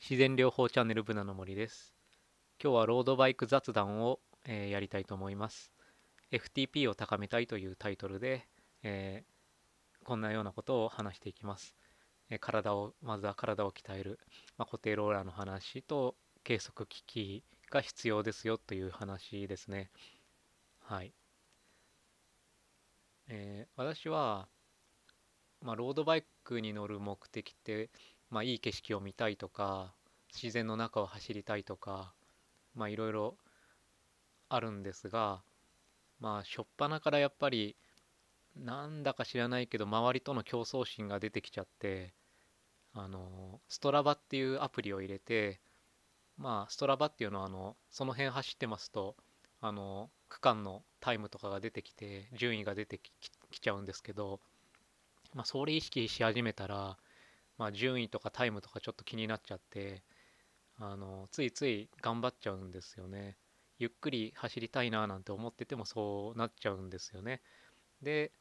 自然療法チャンネルブナの森です。今日はロードバイク雑談を、えーやりたいと思います。FTP を高めたいというタイトルで、えーこんなようなことを話していきます。えー体を、まずは体を鍛える、まあ、固定ローラーの話と計測機器が必要ですよという話ですね。はい。え私は、まあ、ロードバイクに乗る目的って、まあ、いい景色を見たいとか自然の中を走りたいとかまあいろいろあるんですがまあ初っ端からやっぱりなんだか知らないけど周りとの競争心が出てきちゃってあのストラバっていうアプリを入れてまあストラバっていうのはあのその辺走ってますとあの区間のタイムとかが出てきて順位が出てききちゃうんですけどまあそれ意識し始めたらまあ、順位とかタイムとかちょっと気になっちゃってあのついつい頑張っちゃうんですよね。ゆっくり走りたいななんて思っててもそうなっちゃうんですよね。で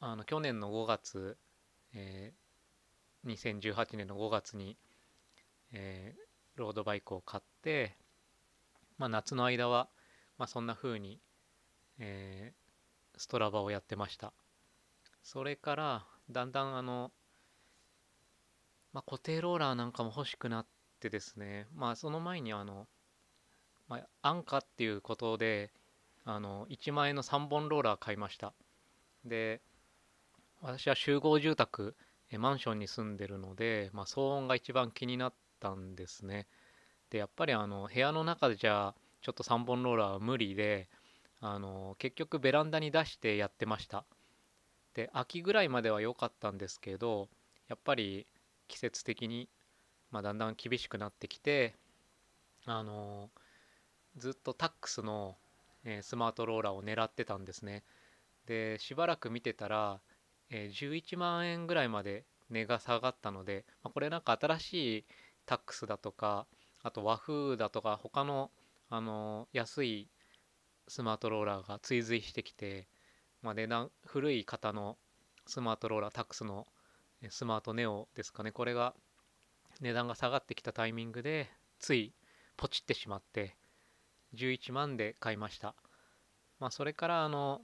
あの去年の5月、えー2018年の5月に、えーロードバイクを買って、まあ、夏の間は、まあ、そんな風に、えーストラバをやってました。それからだんだんあのまあ、固定ローラーなんかも欲しくなってですね、まあ、その前にあの、まあ、安価っていうことであの1万円の3本ローラー買いました。で私は集合住宅えマンションに住んでるので、まあ、騒音が一番気になったんですね。でやっぱりあの部屋の中じゃちょっと3本ローラーは無理であの結局ベランダに出してやってました。で秋ぐらいまでは良かったんですけどやっぱり季節的に、まあ、だんだん厳しくなってきて、あのずっとタックスの、えースマートローラーを狙ってたんですね。で、しばらく見てたら、えー11万円ぐらいまで値が下がったので、まあ、これなんか新しいタックスだとか、あと和風だとか、他の、あの安いスマートローラーが追随してきて、まあ、値段、古い型のスマートローラー、タックスのスマートネオですかね。これが値段が下がってきたタイミングでついポチってしまって11万で買いました。まあそれからあの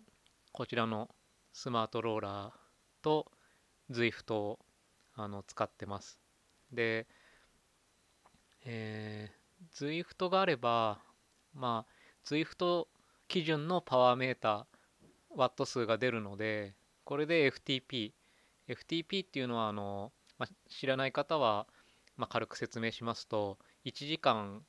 こちらのスマートローラーと ZWIFT をあの使ってます。でえ、ZWIFT があればまあ ZWIFT 基準のパワーメーターワット数が出るのでこれで FTP FTP っていうのはあの、まあ、知らない方は、まあ、軽く説明しますと1時間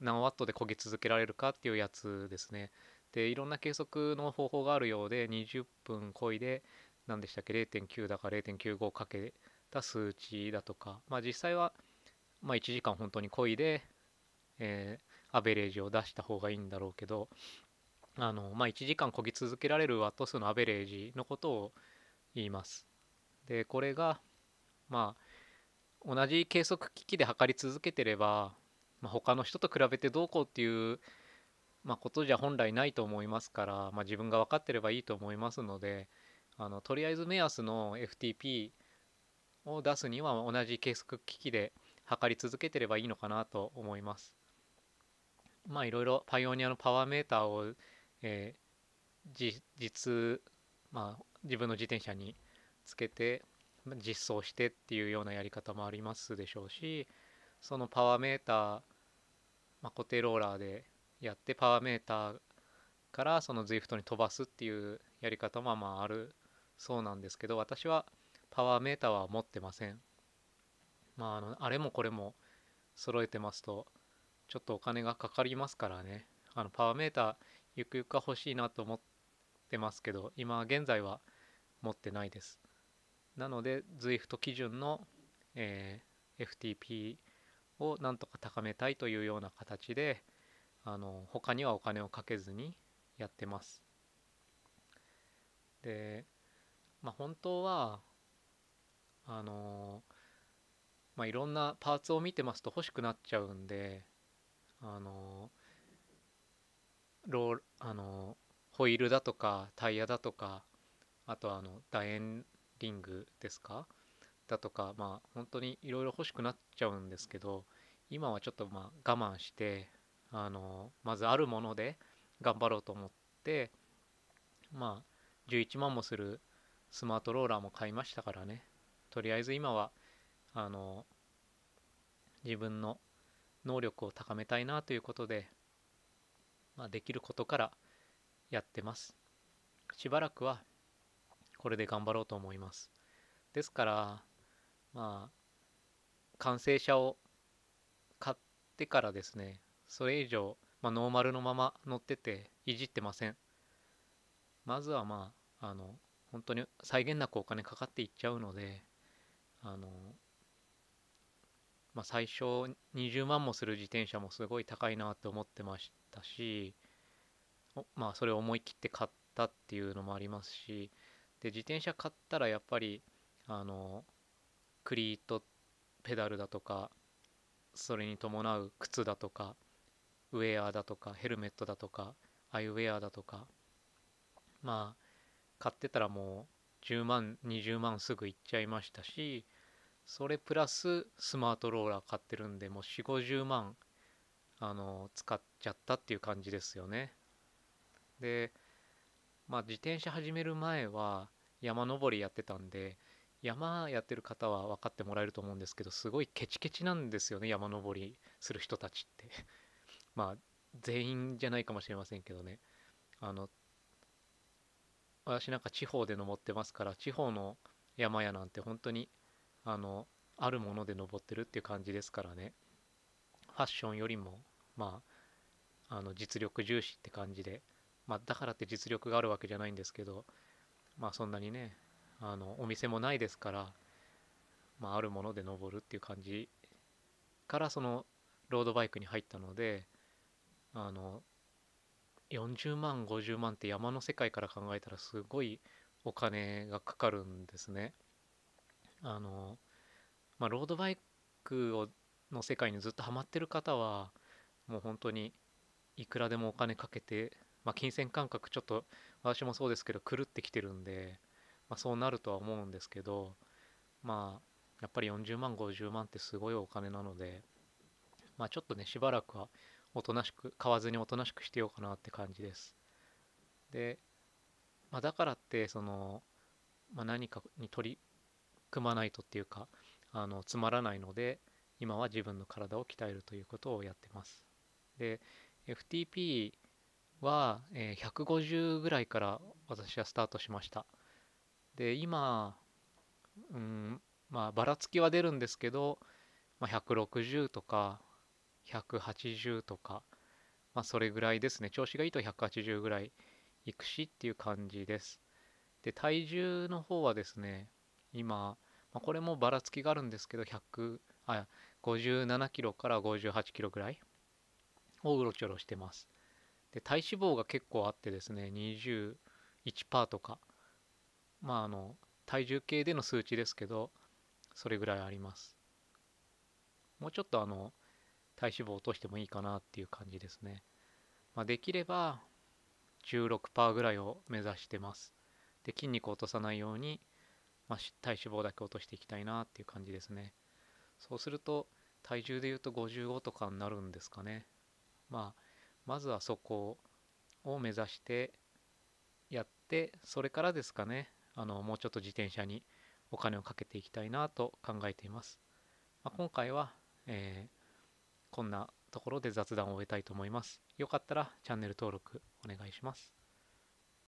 何ワットで焦げ続けられるかっていうやつですね。でいろんな計測の方法があるようで20分漕いで何でしたっけ0.9だか0.95かけた数値だとか。まあ実際は、まあ、1時間本当に漕いで、えーアベレージを出した方がいいんだろうけどあの、まあ、1時間漕ぎ続けられるワット数のアベレージのことを言います。でこれがまあ同じ計測機器で測り続けてれば、まあ、他の人と比べてどうこうっていう、まあ、ことじゃ本来ないと思いますから、まあ、自分が分かってればいいと思いますのであのとりあえず目安の FTP を出すには同じ計測機器で測り続けてればいいのかなと思います。まあいろいろパイオニアのパワーメーターを、えー実、まあ、自分の自転車につけて実装してっていうようなやり方もありますでしょうしそのパワーメーター、まあ、固定ローラーでやってパワーメーターからその ZWIFT に飛ばすっていうやり方もまああるそうなんですけど私はパワーメーターは持ってません。まああのあれもこれも揃えてますとちょっとお金がかかりますからね。あのパワーメーターゆくゆくは欲しいなと思ってますけど今現在は持ってないです。なので ZWIFT 基準の、えー FTP をなんとか高めたいというような形であの他にはお金をかけずにやってます。でまあ本当はあのまあいろんなパーツを見てますと欲しくなっちゃうんであのローあのホイールだとかタイヤだとかあとはあの楕円リングですか？だとかまあ本当にいろいろ欲しくなっちゃうんですけど今はちょっとまあ我慢してあのまずあるもので頑張ろうと思ってまあ11万もするスマートローラーも買いましたからね。とりあえず今はあの自分の能力を高めたいなということで、まあ、できることからやってます。しばらくはこれで頑張ろうと思います。ですからまあ完成車を買ってからですねそれ以上、まあ、ノーマルのまま乗ってていじってません。まずはまああの本当に際限なくお金かかっていっちゃうのであのまあ、最初20万もする自転車もすごい高いなって思ってましたしまあそれを思い切って買ったっていうのもありますしで自転車買ったらやっぱりあのクリートペダルだとかそれに伴う靴だとかウェアだとかヘルメットだとかアイウェアだとかまあ買ってたらもう10万20万すぐいっちゃいましたしそれプラススマートローラー買ってるんでもう4 5 0万あの使っちゃったっていう感じですよね。でまあ自転車始める前は山登りやってたんで山やってる方は分かってもらえると思うんですけどすごいケチケチなんですよね山登りする人たちって。まあ全員じゃないかもしれませんけどね。あの私なんか地方で登ってますから地方の山屋なんて本当にあのあるもので登ってるっていう感じですからね。ファッションよりもまああの実力重視って感じでまあだからって実力があるわけじゃないんですけどまあそんなにねあのお店もないですからまああるもので登るっていう感じからそのロードバイクに入ったのであの40万50万って山の世界から考えたらすごいお金がかかるんですね。あの、まあ、ロードバイクをの世界にずっとハマってる方はもう本当にいくらでもお金かけて、まあ、金銭感覚ちょっと私もそうですけど狂ってきてるんで、まあ、そうなるとは思うんですけどまあやっぱり40万50万ってすごいお金なのでまあちょっとねしばらくはおとなしく買わずにおとなしくしてようかなって感じです。で、まあ、だからってその、まあ、何かに取り組まないとっていうかあのつまらないので今は自分の体を鍛えるということをやってます。で FTP は、えー、150ぐらいから私はスタートしました。で今うんまあばらつきは出るんですけど、まあ、160とか180とかまあそれぐらいですね。調子がいいと180ぐらいいくしっていう感じです。で体重の方はですね今、まあ、これもばらつきがあるんですけど100あ57キロから58キロぐらいをうろちょろしてます。で体脂肪が結構あってですね21%とか。まああの体重計での数値ですけどそれぐらいあります。もうちょっとあの体脂肪を落としてもいいかなっていう感じですね、まあ、できれば16%ぐらいを目指してます。で筋肉を落とさないようにまあ、体脂肪だけ落としていきたいなっていう感じですね。そうすると体重でいうと55とかになるんですかね。まあまずはそこを目指してやってそれからですかね。あのもうちょっと自転車にお金をかけていきたいなと考えています、まあ、今回は、えー、こんなところで雑談を終えたいと思います。よかったらチャンネル登録お願いします。